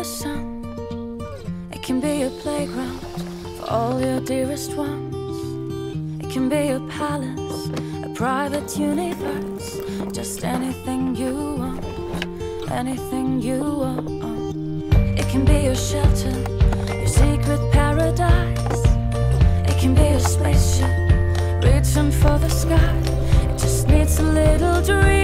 the sun. It can be a playground for all your dearest ones. It can be a palace, a private universe. Just anything you want, anything you want. It can be your shelter, your secret paradise. It can be a spaceship reaching for the sky. It just needs a little dreaming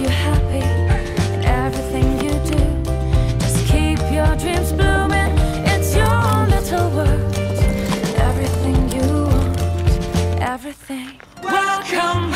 you happy in everything you do. Just keep your dreams blooming. It's your little world. Everything you want, everything. Welcome